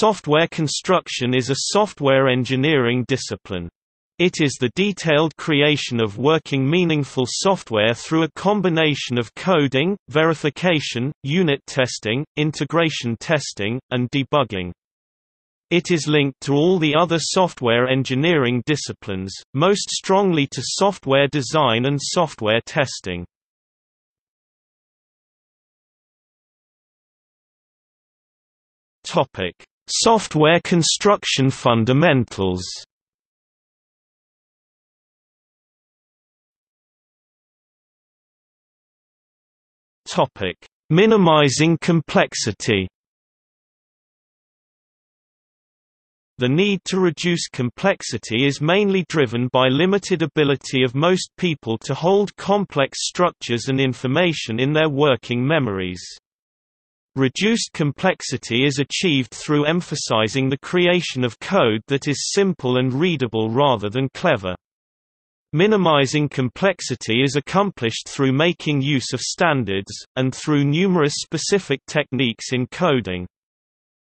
Software construction is a software engineering discipline. It is the detailed creation of working meaningful software through a combination of coding, verification, unit testing, integration testing, and debugging. It is linked to all the other software engineering disciplines, most strongly to software design and software testing. Topic: Software construction fundamentals. Topic: Minimizing complexity. The need to reduce complexity is mainly driven by limited ability of most people to hold complex structures and information in their working memories. Reduced complexity is achieved through emphasizing the creation of code that is simple and readable rather than clever. Minimizing complexity is accomplished through making use of standards, and through numerous specific techniques in coding.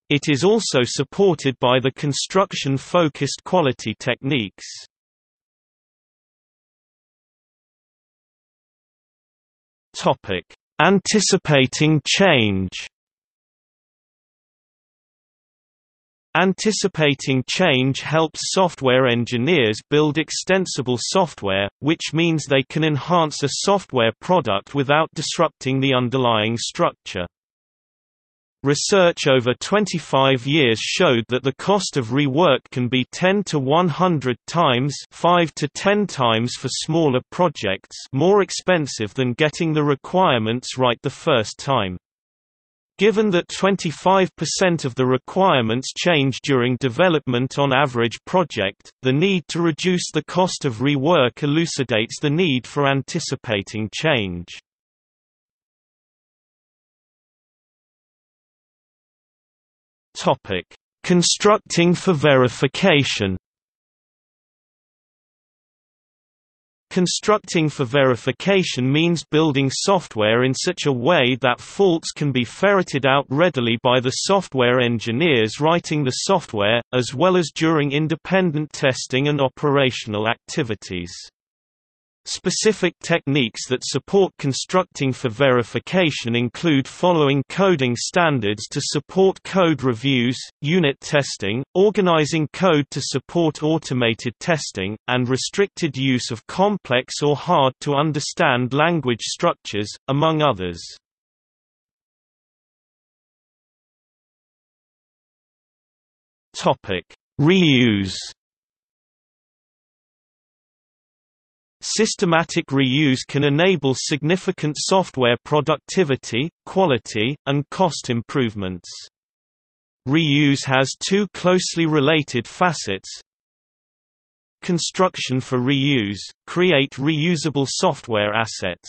It is also supported by the construction-focused quality techniques. Anticipating change Anticipating change helps software engineers build extensible software, which means they can enhance a software product without disrupting the underlying structure. Research over 25 years showed that the cost of rework can be 10 to 100 times 5 to 10 times for smaller projects more expensive than getting the requirements right the first time. Given that 25% of the requirements change during development on average project, the need to reduce the cost of rework elucidates the need for anticipating change. Constructing for verification Constructing for verification means building software in such a way that faults can be ferreted out readily by the software engineers writing the software, as well as during independent testing and operational activities. Specific techniques that support constructing for verification include following coding standards to support code reviews, unit testing, organizing code to support automated testing, and restricted use of complex or hard-to-understand language structures, among others. Reuse Systematic reuse can enable significant software productivity, quality, and cost improvements. Reuse has two closely related facets. Construction for reuse – create reusable software assets.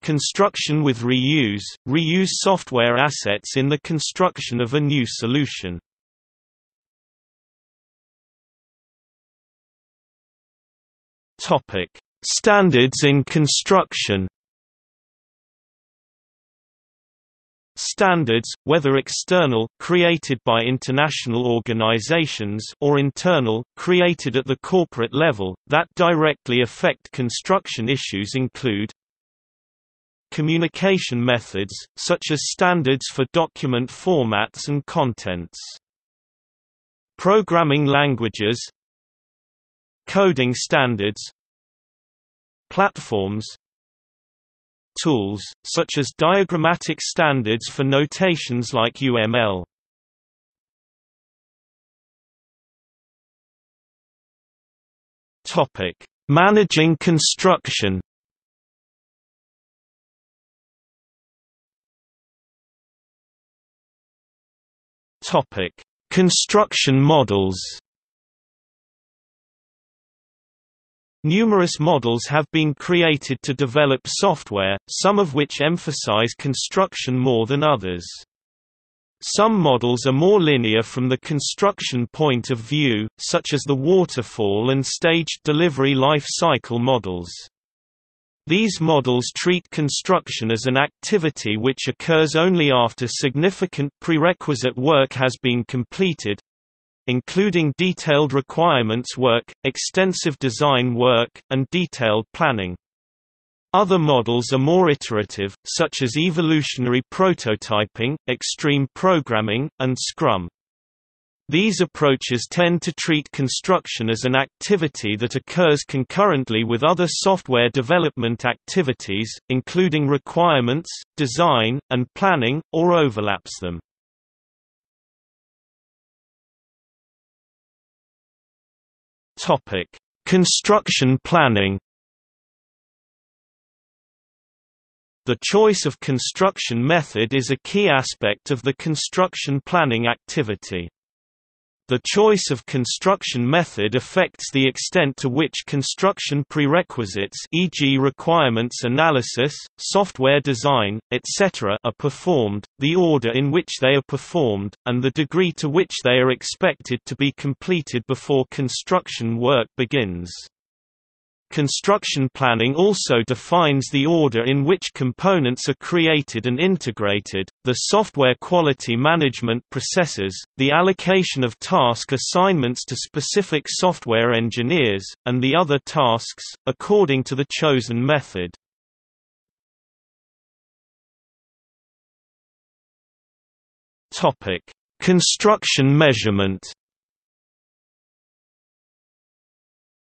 Construction with reuse – reuse software assets in the construction of a new solution. Topic: Standards in construction. Standards, whether external created by international organizations or internal created at the corporate level, that directly affect construction issues include Communication methods, such as standards for document formats and contents. Programming languages Coding standards Platforms Tools, such as diagrammatic standards for notations like UML. Managing construction. Topic: Construction models. Numerous models have been created to develop software, some of which emphasize construction more than others. Some models are more linear from the construction point of view, such as the waterfall and staged delivery life cycle models. These models treat construction as an activity which occurs only after significant prerequisite work has been completed, including detailed requirements work, extensive design work, and detailed planning. Other models are more iterative, such as evolutionary prototyping, extreme programming, and Scrum. These approaches tend to treat construction as an activity that occurs concurrently with other software development activities, including requirements, design, and planning, or overlaps them. Topic: Construction planning. The choice of construction method is a key aspect of the construction planning activity. The choice of construction method affects the extent to which construction prerequisites e.g. requirements analysis, software design, etc. are performed, the order in which they are performed, and the degree to which they are expected to be completed before construction work begins. Construction planning also defines the order in which components are created and integrated, the software quality management processes, the allocation of task assignments to specific software engineers, and the other tasks, according to the chosen method. Construction measurement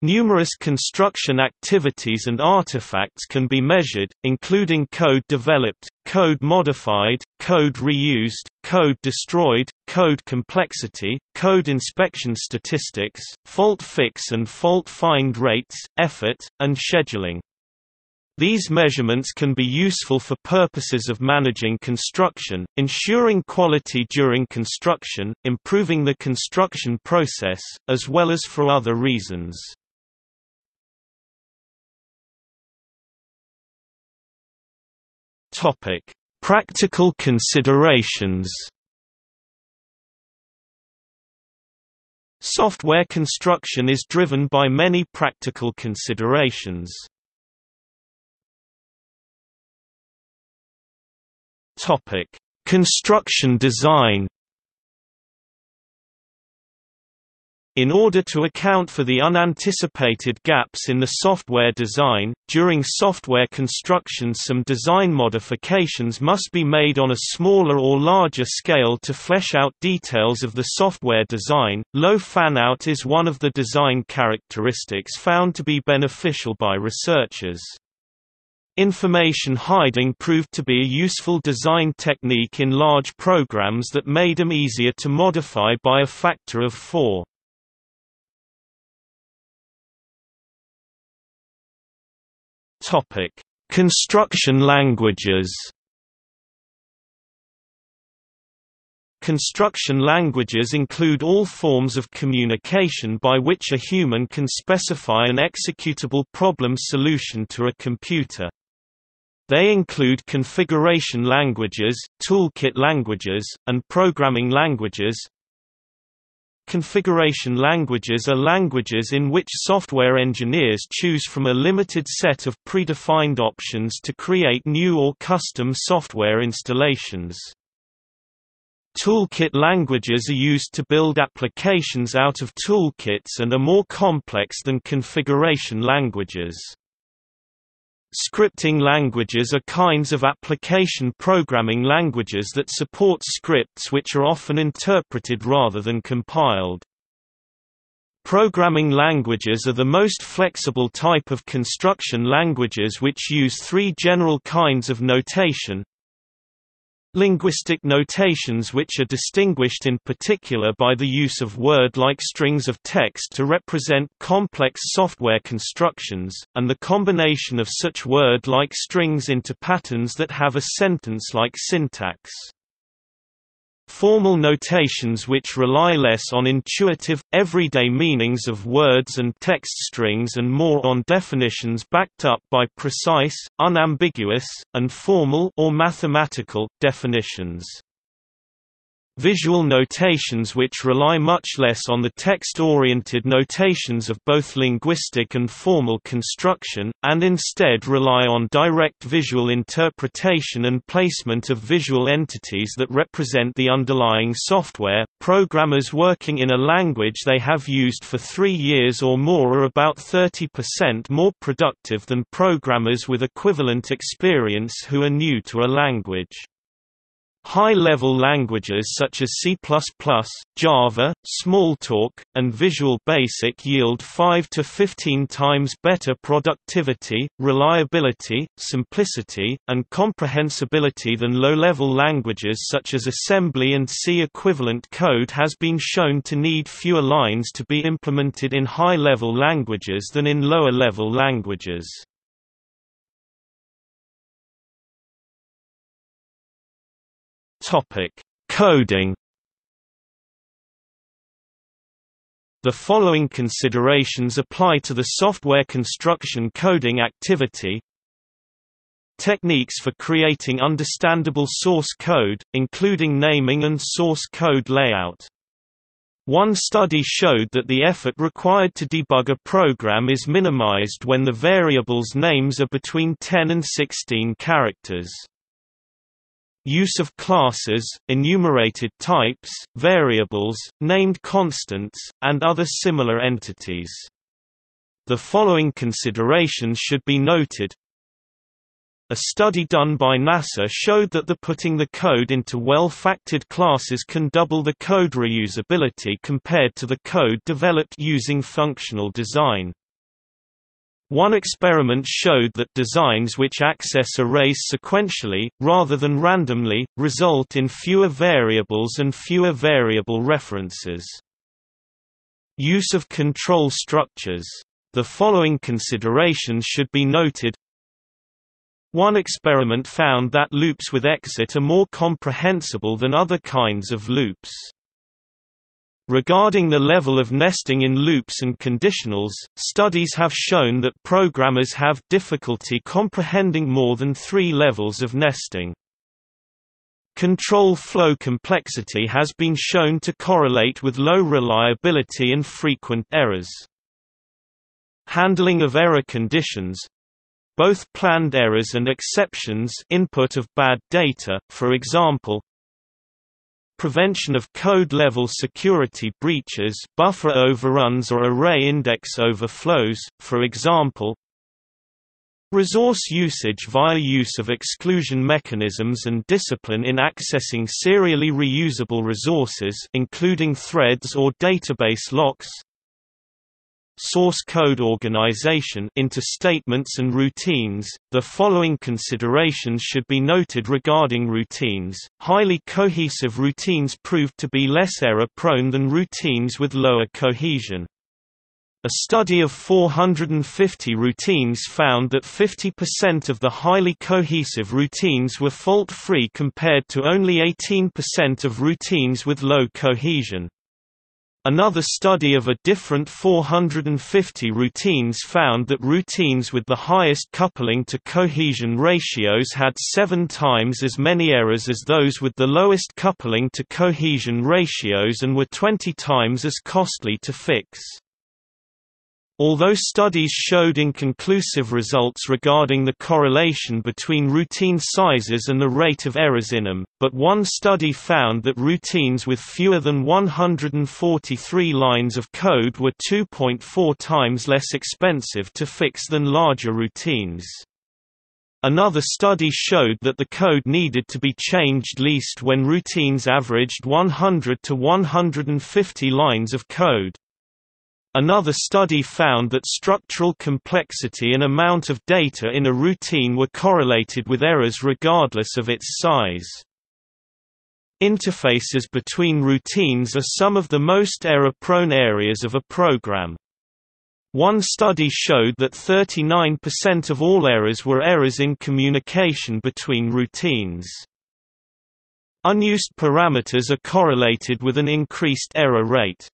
Numerous construction activities and artifacts can be measured, including code developed, code modified, code reused, code destroyed, code complexity, code inspection statistics, fault fix and fault find rates, effort, and scheduling. These measurements can be useful for purposes of managing construction, ensuring quality during construction, improving the construction process, as well as for other reasons. Topic: Practical considerations. Software construction is driven by many practical considerations. Topic: Construction design. In order to account for the unanticipated gaps in the software design, during software construction some design modifications must be made on a smaller or larger scale to flesh out details of the software design. Low fanout is one of the design characteristics found to be beneficial by researchers. Information hiding proved to be a useful design technique in large programs that made them easier to modify by a factor of four. Topic: Construction languages. Construction languages include all forms of communication by which a human can specify an executable problem solution to a computer. They include configuration languages, toolkit languages, and programming languages, Configuration languages are languages in which software engineers choose from a limited set of predefined options to create new or custom software installations. Toolkit languages are used to build applications out of toolkits and are more complex than configuration languages. Scripting languages are kinds of application programming languages that support scripts which are often interpreted rather than compiled. Programming languages are the most flexible type of construction languages which use three general kinds of notation, Linguistic notations which are distinguished in particular by the use of word-like strings of text to represent complex software constructions, and the combination of such word-like strings into patterns that have a sentence-like syntax. Formal notations which rely less on intuitive, everyday meanings of words and text strings and more on definitions backed up by precise, unambiguous, and formal or mathematical definitions. Visual notations which rely much less on the text-oriented notations of both linguistic and formal construction, and instead rely on direct visual interpretation and placement of visual entities that represent the underlying software. Programmers working in a language they have used for three years or more are about 30% more productive than programmers with equivalent experience who are new to a language. High-level languages such as C++, Java, Smalltalk, and Visual Basic yield 5 to 15 times better productivity, reliability, simplicity, and comprehensibility than low-level languages such as assembly and C. Equivalent code has been shown to need fewer lines to be implemented in high-level languages than in lower-level languages. Topic: Coding. The following considerations apply to the software construction coding activity. Techniques for creating understandable source code, including naming and source code layout. One study showed that the effort required to debug a program is minimized when the variable's names are between 10 and 16 characters. Use of classes, enumerated types, variables, named constants, and other similar entities. The following considerations should be noted. A study done by NASA showed that the putting the code into well-factored classes can double the code reusability compared to the code developed using functional design. One experiment showed that designs which access arrays sequentially, rather than randomly, result in fewer variables and fewer variable references. Use of control structures. The following considerations should be noted. One experiment found that loops with exit are more comprehensible than other kinds of loops. Regarding the level of nesting in loops and conditionals, studies have shown that programmers have difficulty comprehending more than three levels of nesting. Control flow complexity has been shown to correlate with low reliability and frequent errors. Handling of error conditions both planned errors and exceptions input of bad data, for example, prevention of code-level security breaches buffer overruns or array index overflows, for example. Resource usage via use of exclusion mechanisms and discipline in accessing serially reusable resources including threads or database locks source code organization into statements and routines. The following considerations should be noted regarding routines. Highly cohesive routines proved to be less error prone than routines with lower cohesion. A study of 450 routines found that 50% of the highly cohesive routines were fault-free compared to only 18% of routines with low cohesion. Another study of a different 450 routines found that routines with the highest coupling to cohesion ratios had seven times as many errors as those with the lowest coupling to cohesion ratios and were 20 times as costly to fix. Although studies showed inconclusive results regarding the correlation between routine sizes and the rate of errors in them, but one study found that routines with fewer than 143 lines of code were 2.4 times less expensive to fix than larger routines. Another study showed that the code needed to be changed least when routines averaged 100 to 150 lines of code. Another study found that structural complexity and amount of data in a routine were correlated with errors regardless of its size. Interfaces between routines are some of the most error-prone areas of a program. One study showed that 39% of all errors were errors in communication between routines. Unused parameters are correlated with an increased error rate.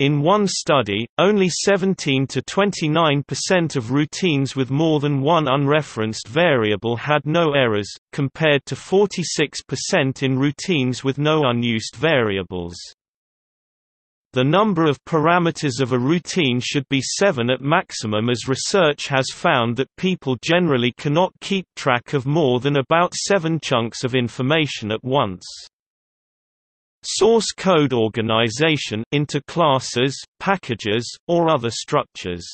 In one study, only 17 to 29% of routines with more than one unreferenced variable had no errors, compared to 46% in routines with no unused variables. The number of parameters of a routine should be 7 at maximum as research has found that people generally cannot keep track of more than about 7 chunks of information at once. Source code organization into classes, packages, or other structures.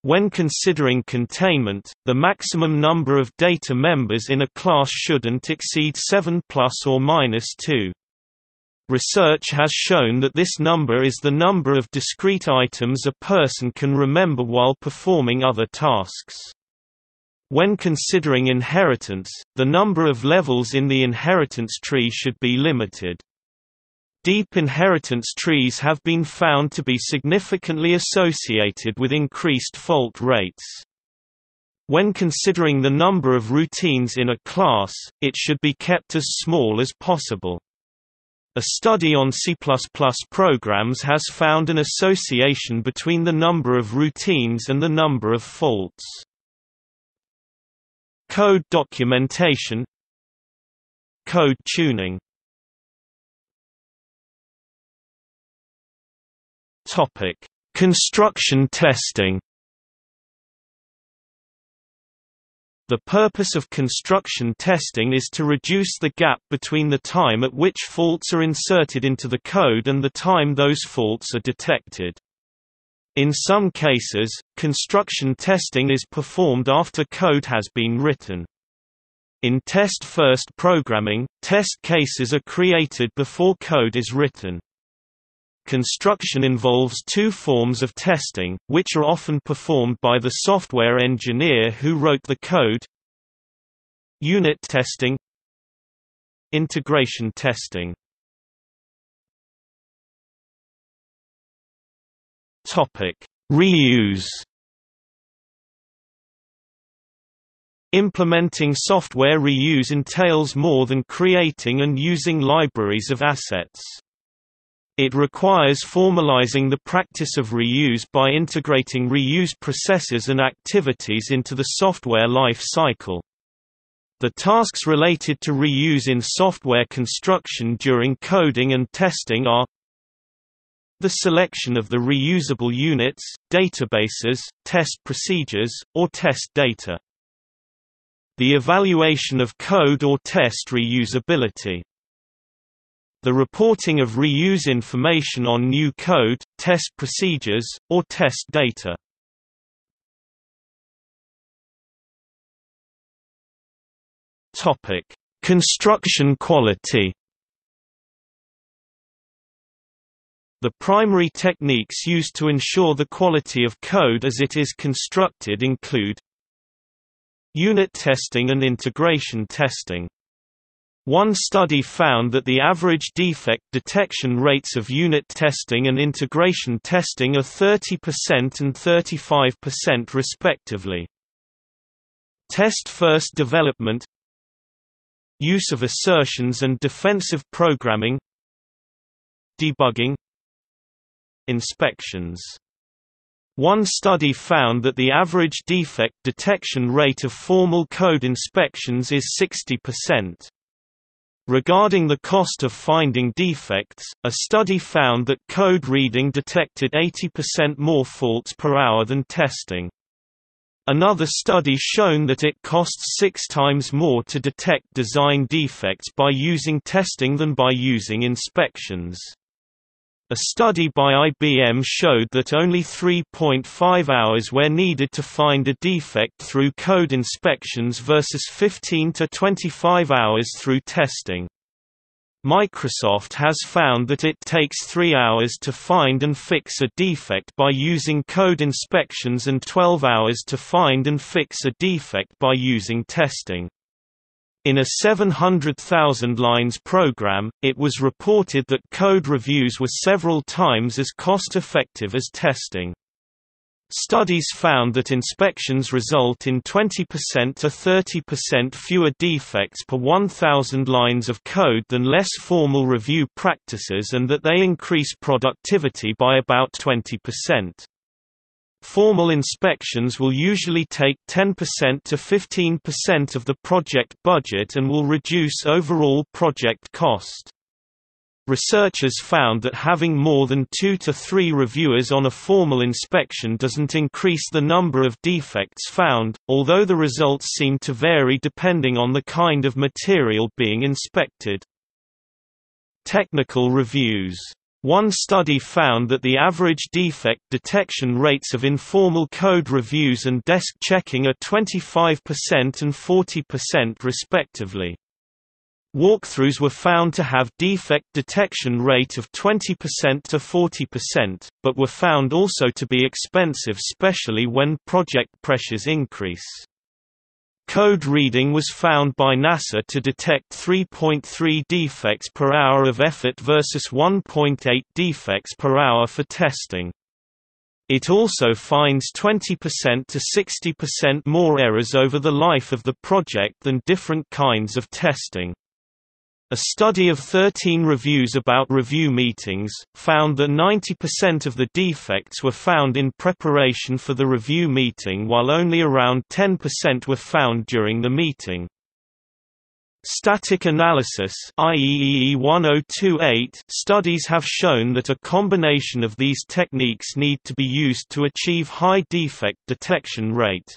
When considering containment, the maximum number of data members in a class shouldn't exceed 7 plus or minus 2. Research has shown that this number is the number of discrete items a person can remember while performing other tasks. When considering inheritance, the number of levels in the inheritance tree should be limited. Deep inheritance trees have been found to be significantly associated with increased fault rates. When considering the number of routines in a class, it should be kept as small as possible. A study on C++ programs has found an association between the number of routines and the number of faults. Code documentation Code tuning Topic: Construction testing. The purpose of construction testing is to reduce the gap between the time at which faults are inserted into the code and the time those faults are detected. In some cases, construction testing is performed after code has been written. In test-first programming, test cases are created before code is written. Construction involves two forms of testing, which are often performed by the software engineer who wrote the code. Unit testing. Integration testing. Reuse. Implementing software reuse entails more than creating and using libraries of assets. It requires formalizing the practice of reuse by integrating reuse processes and activities into the software life cycle. The tasks related to reuse in software construction during coding and testing are the selection of the reusable units, databases, test procedures, or test data. The evaluation of code or test reusability the reporting of reuse information on new code, test procedures, or test data. Topic: Construction quality. The primary techniques used to ensure the quality of code as it is constructed include Unit testing and integration testing one study found that the average defect detection rates of unit testing and integration testing are 30% and 35% respectively. Test-first development Use of assertions and defensive programming Debugging Inspections one study found that the average defect detection rate of formal code inspections is 60%. Regarding the cost of finding defects, a study found that code reading detected 80% more faults per hour than testing. Another study shown that it costs six times more to detect design defects by using testing than by using inspections. A study by IBM showed that only 3.5 hours were needed to find a defect through code inspections versus 15 to 25 hours through testing. Microsoft has found that it takes 3 hours to find and fix a defect by using code inspections and 12 hours to find and fix a defect by using testing. In a 700,000 lines program, it was reported that code reviews were several times as cost-effective as testing. Studies found that inspections result in 20% to 30% fewer defects per 1,000 lines of code than less formal review practices and that they increase productivity by about 20%. Formal inspections will usually take 10% to 15% of the project budget and will reduce overall project cost. Researchers found that having more than two to three reviewers on a formal inspection doesn't increase the number of defects found, although the results seem to vary depending on the kind of material being inspected. Technical reviews one study found that the average defect detection rates of informal code reviews and desk checking are 25% and 40% respectively. Walkthroughs were found to have defect detection rate of 20% to 40%, but were found also to be expensive especially when project pressures increase. Code reading was found by NASA to detect 3.3 defects per hour of effort versus 1.8 defects per hour for testing. It also finds 20% to 60% more errors over the life of the project than different kinds of testing. A study of 13 reviews about review meetings, found that 90% of the defects were found in preparation for the review meeting while only around 10% were found during the meeting. Static analysis IEEE 1028 studies have shown that a combination of these techniques need to be used to achieve high defect detection rate.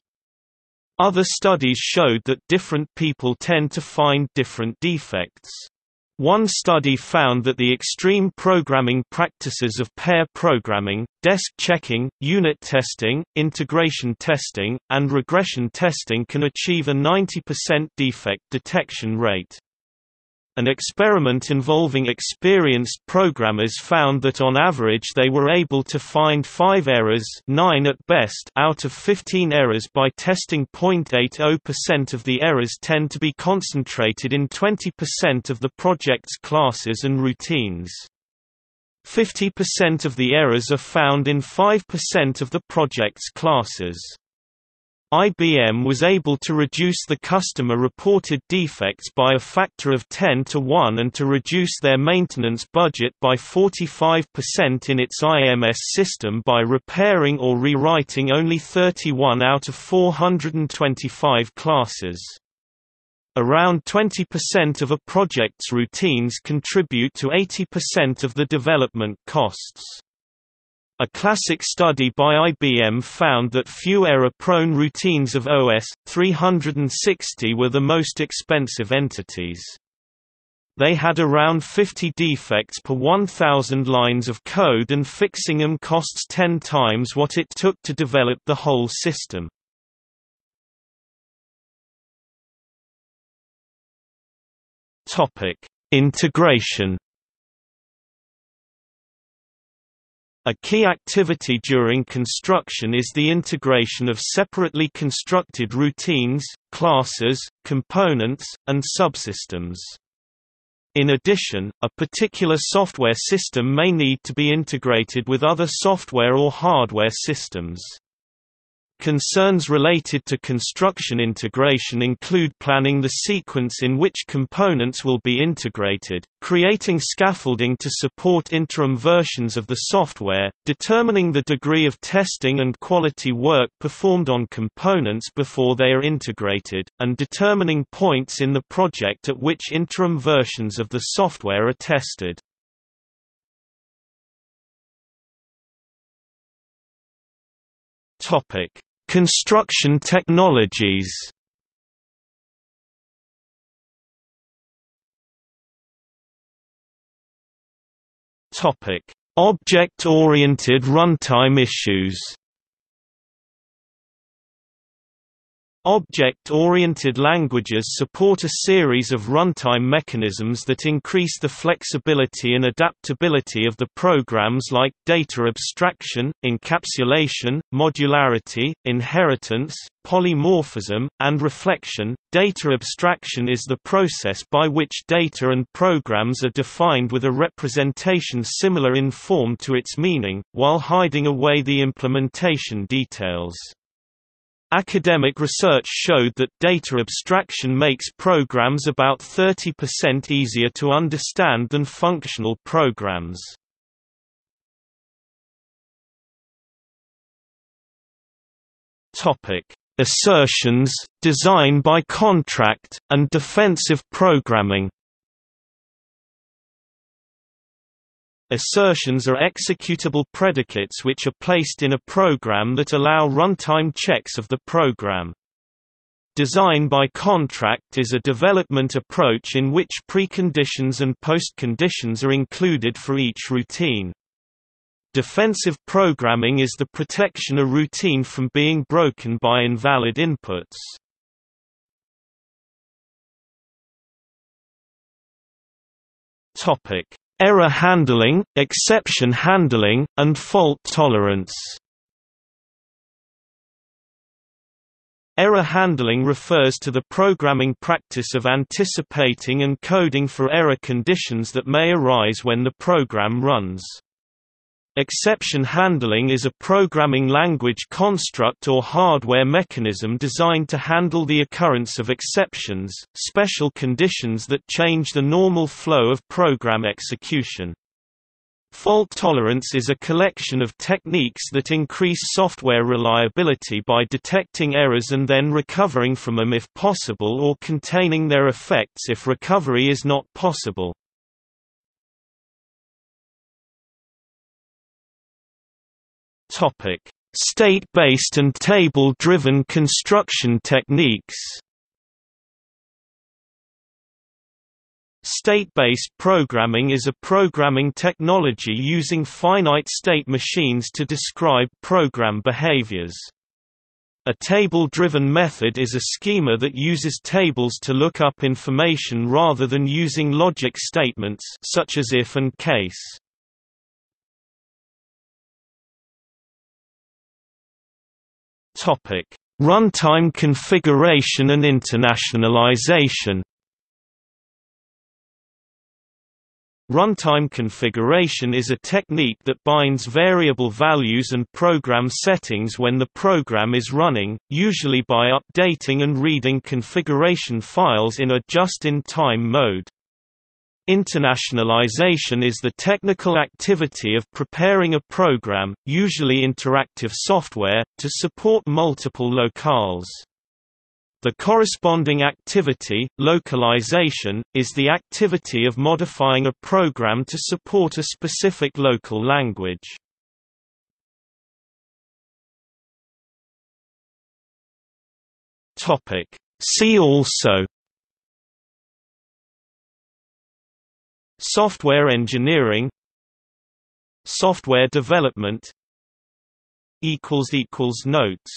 Other studies showed that different people tend to find different defects. One study found that the extreme programming practices of pair programming, desk checking, unit testing, integration testing, and regression testing can achieve a 90% defect detection rate. An experiment involving experienced programmers found that on average they were able to find 5 errors 9 at best out of 15 errors by testing 0.80% of the errors tend to be concentrated in 20% of the project's classes and routines. 50% of the errors are found in 5% of the project's classes. IBM was able to reduce the customer-reported defects by a factor of 10 to 1 and to reduce their maintenance budget by 45% in its IMS system by repairing or rewriting only 31 out of 425 classes. Around 20% of a project's routines contribute to 80% of the development costs. A classic study by IBM found that few error-prone routines of OS 360 were the most expensive entities. They had around 50 defects per 1,000 lines of code and fixing them costs 10 times what it took to develop the whole system. Integration A key activity during construction is the integration of separately constructed routines, classes, components, and subsystems. In addition, a particular software system may need to be integrated with other software or hardware systems. Concerns related to construction integration include planning the sequence in which components will be integrated, creating scaffolding to support interim versions of the software, determining the degree of testing and quality work performed on components before they are integrated, and determining points in the project at which interim versions of the software are tested. Topic Construction technologies Object-oriented runtime issues. Object-oriented languages support a series of runtime mechanisms that increase the flexibility and adaptability of the programs like data abstraction, encapsulation, modularity, inheritance, polymorphism, and reflection. Data abstraction is the process by which data and programs are defined with a representation similar in form to its meaning, while hiding away the implementation details. Academic research showed that data abstraction makes programs about 30% easier to understand than functional programs. Assertions, design by contract, and defensive programming. Assertions are executable predicates which are placed in a program that allow runtime checks of the program. Design by contract is a development approach in which preconditions and postconditions are included for each routine. Defensive programming is the protection a routine from being broken by invalid inputs. Topic: Error handling, exception handling, and fault tolerance. Error handling refers to the programming practice of anticipating and coding for error conditions that may arise when the program runs. Exception handling is a programming language construct or hardware mechanism designed to handle the occurrence of exceptions, special conditions that change the normal flow of program execution. Fault tolerance is a collection of techniques that increase software reliability by detecting errors and then recovering from them if possible or containing their effects if recovery is not possible. State-based and table-driven construction techniques. State-based programming is a programming technology using finite state machines to describe program behaviors. A table-driven method is a schema that uses tables to look up information rather than using logic statements such as if and case. Topic: Runtime configuration and internationalization. Runtime configuration is a technique that binds variable values and program settings when the program is running, usually by updating and reading configuration files in a just-in-time mode. Internationalization is the technical activity of preparing a program, usually interactive software, to support multiple locales. The corresponding activity, localization, is the activity of modifying a program to support a specific local language. See also Software engineering Software development Notes